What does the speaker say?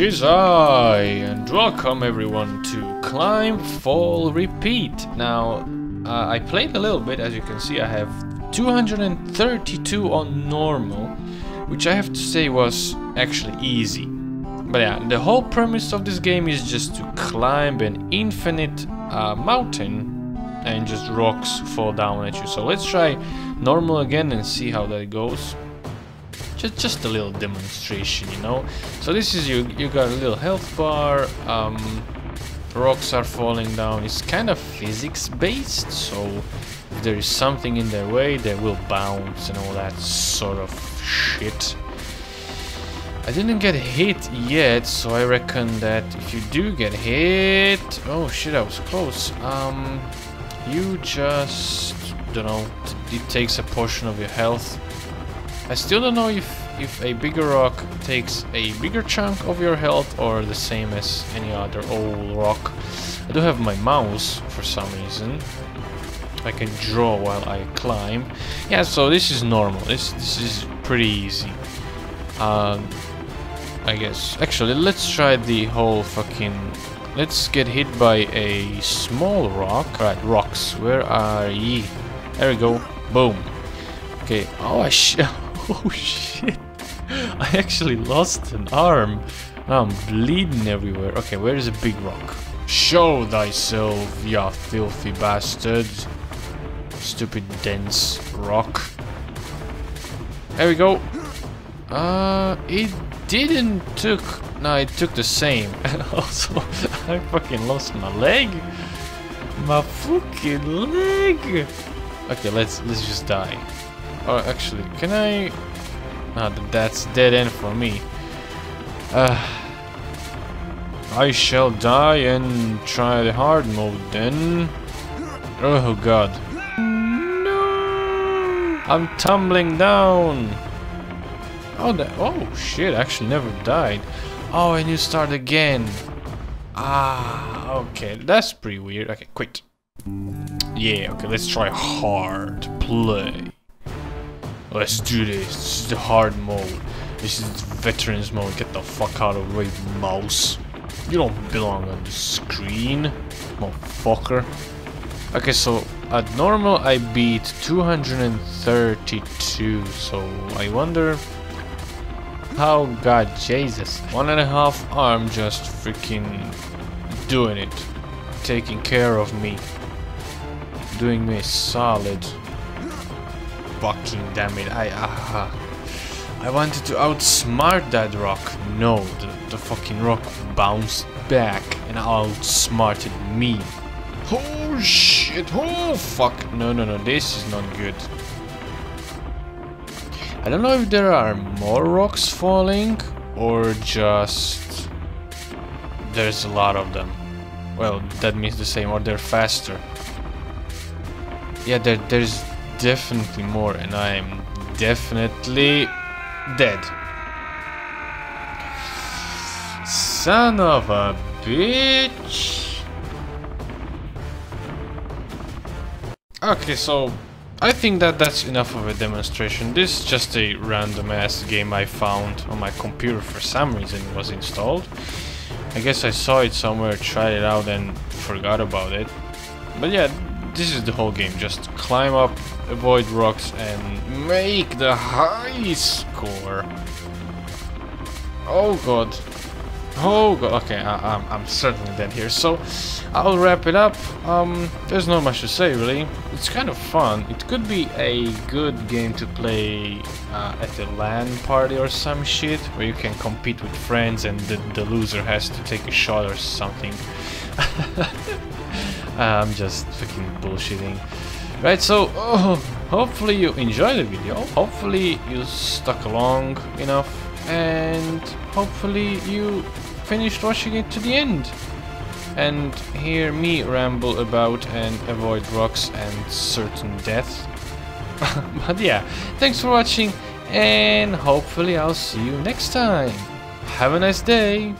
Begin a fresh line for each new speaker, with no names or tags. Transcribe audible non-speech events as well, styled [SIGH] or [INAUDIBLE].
tis I, and welcome everyone to Climb, Fall, Repeat. Now, uh, I played a little bit, as you can see I have 232 on normal, which I have to say was actually easy. But yeah, the whole premise of this game is just to climb an infinite uh, mountain and just rocks fall down at you. So let's try normal again and see how that goes just just a little demonstration you know? So this is you you got a little health bar um, rocks are falling down. It's kind of physics based so if there is something in their way they will bounce and all that sort of shit. I didn't get hit yet so I reckon that if you do get hit oh shit I was close. Um you just don't know it takes a portion of your health I still don't know if, if a bigger rock takes a bigger chunk of your health or the same as any other old rock. I do have my mouse for some reason. I can draw while I climb. Yeah, so this is normal. This this is pretty easy. Um, I guess. Actually, let's try the whole fucking... Let's get hit by a small rock. Right, rocks. Where are ye? There we go. Boom. Okay. Oh, I sh [LAUGHS] [LAUGHS] Oh shit! I actually lost an arm. Now I'm bleeding everywhere. Okay, where is a big rock? Show thyself, ya filthy bastard. Stupid dense rock. There we go. Uh, it didn't took... No, it took the same. [LAUGHS] also, I fucking lost my leg. My fucking leg. Okay, let's let's just die. Oh, actually, can I... Ah, that's dead end for me. Uh, I shall die and try the hard mode then. Oh god. No! I'm tumbling down! Oh, that, oh shit, I actually never died. Oh, and you start again. Ah, okay, that's pretty weird. Okay, quit. Yeah, okay, let's try hard play. Let's do this. This is the hard mode. This is veterans mode. Get the fuck out of the way, mouse. You don't belong on the screen, motherfucker. Okay, so at normal I beat 232, so I wonder how God Jesus. One and a half arm just freaking doing it. Taking care of me. Doing me solid fucking damn it. I, uh, I wanted to outsmart that rock. No, the, the fucking rock bounced back and outsmarted me. Oh shit, oh fuck. No, no, no, this is not good. I don't know if there are more rocks falling or just there's a lot of them. Well, that means the same, or they're faster. Yeah, there, there's definitely more and I am definitely dead. Son of a bitch. Okay, so I think that that's enough of a demonstration. This is just a random ass game I found on my computer for some reason was installed. I guess I saw it somewhere, tried it out and forgot about it. But yeah, this is the whole game. Just climb up, avoid rocks, and make the high score. Oh god. Oh god. Okay, I, am I'm, I'm certainly dead here. So I'll wrap it up. Um, there's not much to say really. It's kind of fun. It could be a good game to play uh, at a LAN party or some shit, where you can compete with friends and the, the loser has to take a shot or something. [LAUGHS] I'm just fucking bullshitting. Right, so oh, hopefully you enjoyed the video. Hopefully you stuck along enough and hopefully you finished watching it to the end and hear me ramble about and avoid rocks and certain death. [LAUGHS] but yeah, thanks for watching and hopefully I'll see you next time. Have a nice day.